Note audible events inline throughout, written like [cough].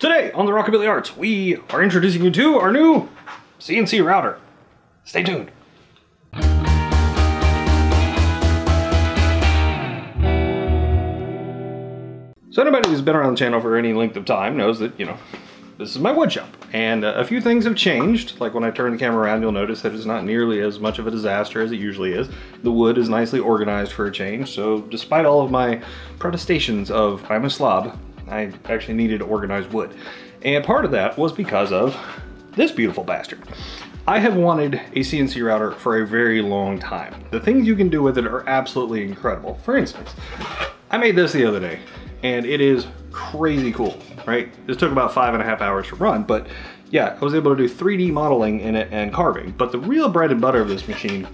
Today on the Rockabilly Arts, we are introducing you to our new CNC router. Stay tuned. So anybody who's been around the channel for any length of time knows that, you know, this is my wood shop. And uh, a few things have changed. Like when I turn the camera around, you'll notice that it's not nearly as much of a disaster as it usually is. The wood is nicely organized for a change. So despite all of my protestations of I'm a slob, I actually needed organized wood. And part of that was because of this beautiful bastard. I have wanted a CNC router for a very long time. The things you can do with it are absolutely incredible. For instance, I made this the other day and it is crazy cool, right? This took about five and a half hours to run, but yeah, I was able to do 3D modeling in it and carving. But the real bread and butter of this machine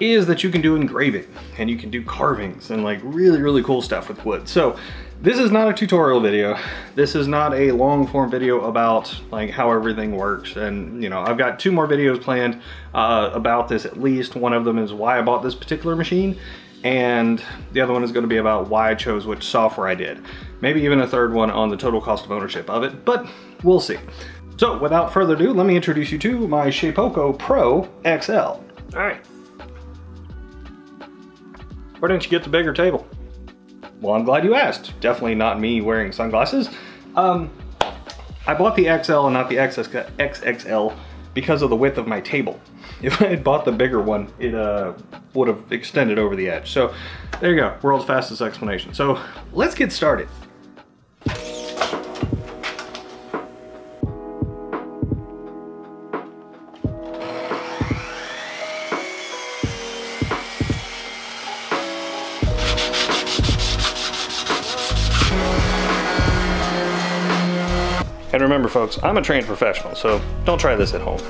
is that you can do engraving and you can do carvings and like really, really cool stuff with wood. So this is not a tutorial video. This is not a long form video about like how everything works. And you know, I've got two more videos planned uh, about this at least. One of them is why I bought this particular machine and the other one is going to be about why I chose which software I did. Maybe even a third one on the total cost of ownership of it, but we'll see. So without further ado, let me introduce you to my Shapeoko Pro XL. All right. Why didn't you get the bigger table? Well, I'm glad you asked. Definitely not me wearing sunglasses. Um, I bought the XL and not the XS XXL because of the width of my table. [laughs] If I had bought the bigger one, it uh, would have extended over the edge. So there you go, world's fastest explanation. So let's get started. And remember folks, I'm a trained professional, so don't try this at home.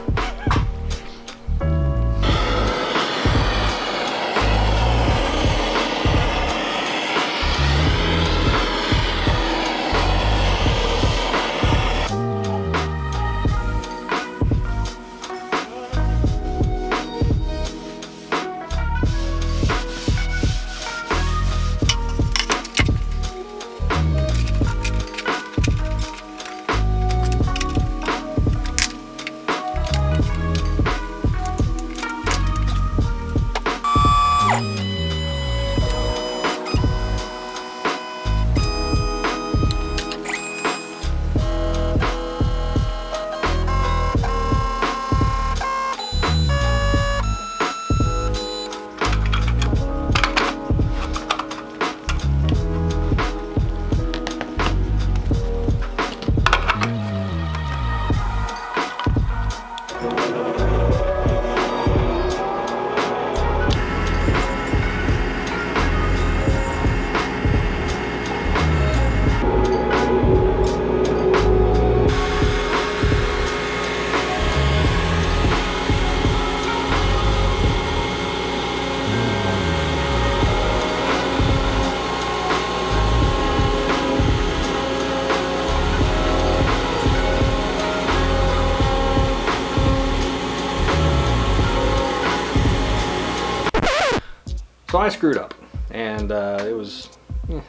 So I screwed up and uh, it was, eh,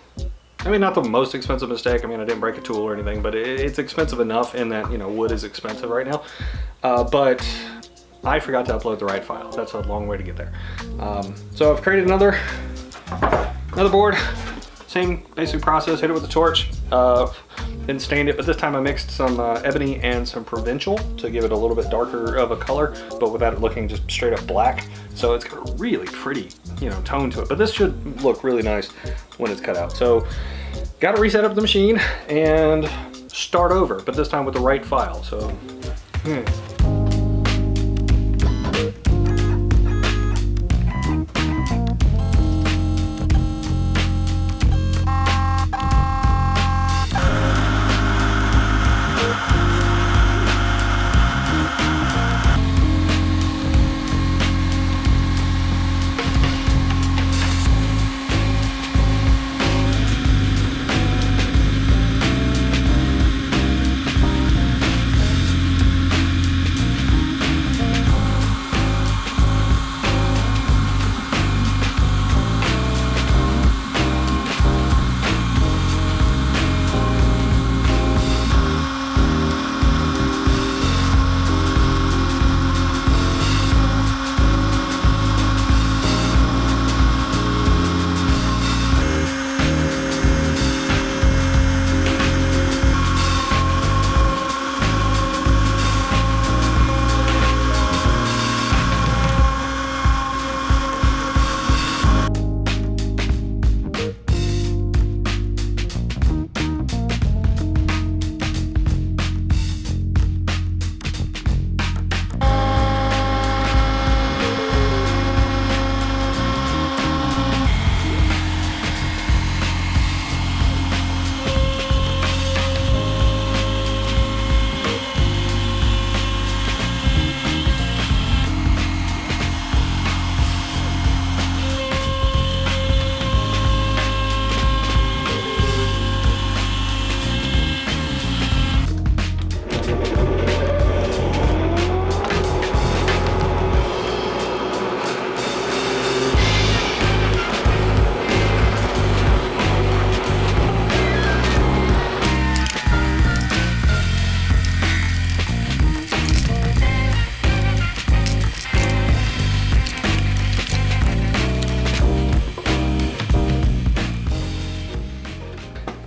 I mean, not the most expensive mistake. I mean, I didn't break a tool or anything, but it, it's expensive enough in that, you know, wood is expensive right now. Uh, but I forgot to upload the right file. That's a long way to get there. Um, so I've created another, another board, same basic process, hit it with a torch. Uh, then stained it, but this time I mixed some uh, ebony and some provincial to give it a little bit darker of a color, but without it looking just straight up black. So it's got a really pretty, you know, tone to it. But this should look really nice when it's cut out. So got to reset up the machine and start over, but this time with the right file. So, hmm.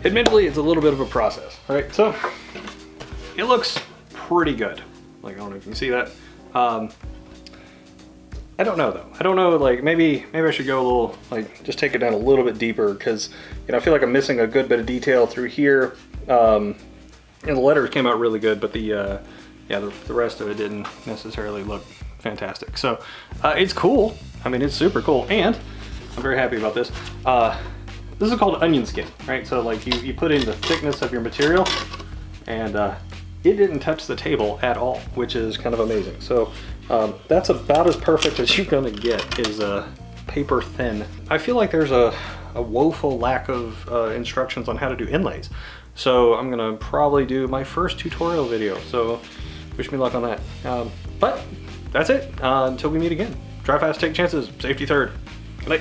Admittedly, it's a little bit of a process. All right, so it looks pretty good. Like, I don't know if you can see that. Um, I don't know though. I don't know, like maybe maybe I should go a little, like just take it down a little bit deeper because, you know, I feel like I'm missing a good bit of detail through here. Um, and the letters came out really good, but the, uh, yeah, the, the rest of it didn't necessarily look fantastic. So uh, it's cool. I mean, it's super cool. And I'm very happy about this. Uh, this is called onion skin, right? So like you, you put in the thickness of your material and uh, it didn't touch the table at all, which is kind of amazing. So um, that's about as perfect as you're gonna get is uh, paper thin. I feel like there's a, a woeful lack of uh, instructions on how to do inlays. So I'm gonna probably do my first tutorial video. So wish me luck on that. Um, but that's it, uh, until we meet again. Drive fast, take chances, safety third. Good night.